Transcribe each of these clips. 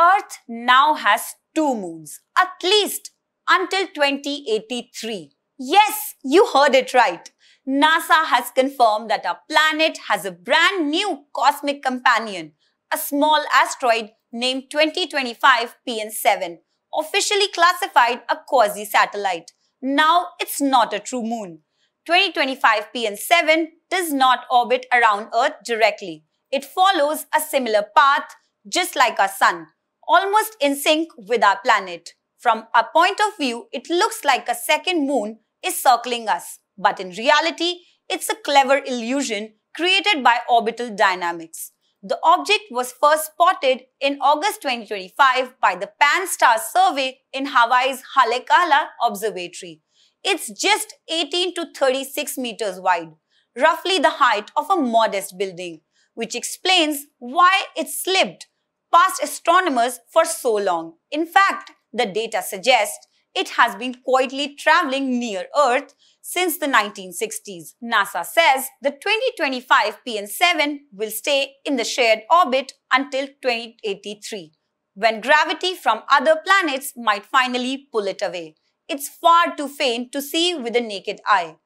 Earth now has two moons, at least until 2083. Yes, you heard it right. NASA has confirmed that our planet has a brand new cosmic companion, a small asteroid named 2025 PN7, officially classified a quasi-satellite. Now it's not a true moon. 2025 PN7 does not orbit around Earth directly. It follows a similar path just like our sun, almost in sync with our planet. From a point of view, it looks like a second moon is circling us. But in reality, it's a clever illusion created by orbital dynamics. The object was first spotted in August 2025 by the Pan-STARRS survey in Hawaii's Haleakala Observatory. It's just 18 to 36 meters wide, roughly the height of a modest building, which explains why it slipped past astronomers for so long. In fact, the data suggests it has been quietly traveling near Earth since the 1960s. NASA says the 2025 PN7 will stay in the shared orbit until 2083, when gravity from other planets might finally pull it away. It's far too faint to see with the naked eye.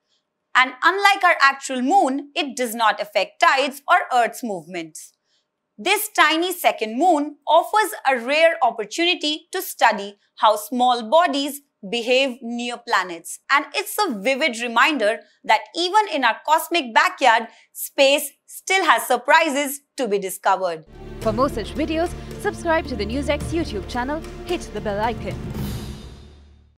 And unlike our actual moon, it does not affect tides or Earth's movements. This tiny second moon offers a rare opportunity to study how small bodies behave near planets. And it's a vivid reminder that even in our cosmic backyard, space still has surprises to be discovered. For more such videos, subscribe to the NewsX YouTube channel, hit the bell icon.